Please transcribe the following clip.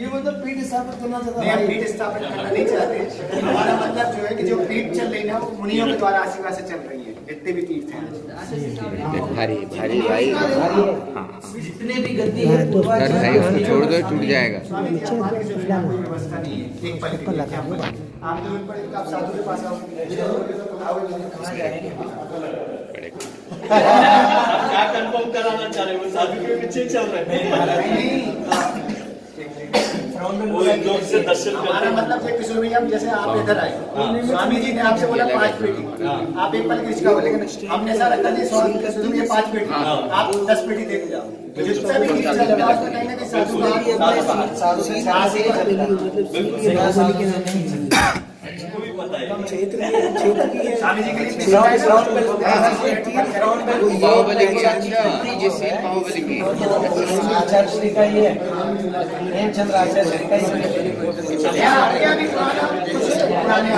ये मतलब पीठ स्थापित करना चाहता नहीं है। पीठ स्थापित करना नहीं चाहते। हमारा मतलब जो है कि जो पीठ चल रही है ना वो मुनियों के द्वारा आशीर्वाद से चल रही है जितने भी तीर्थ हैं। भारी भारी भाई हाँ। जितने भी गद्दी है उसको छोड़ दो टूट जाएगा। जी? आप तो आप साधु के पास कंफर्म कराना चाह रहे हो साधु के पीछे चल रहे हैं लोग से दर्शन हमारा मतलब है किशोर भैया हम जैसे आप इधर आए स्वामी जी ने आपसे बोला पाँच पेटी। आप एक पल किसका बोले लेकिन हमने ऐसा रखा नहीं स्वामी किशोर भैया पाँच पेटी। आप दस पेटी देते जाओ। भी तीर्थ चल रहा कहीं ना कहीं साधु का साधु से साधु से चलता है को है। स्वामी जी के पे बाहुबली की अच्छा बाहुबली की आचार्य श्री का ये प्रेमचंद्र आचार्य श्री का ये आपके यहाँ भी पुराना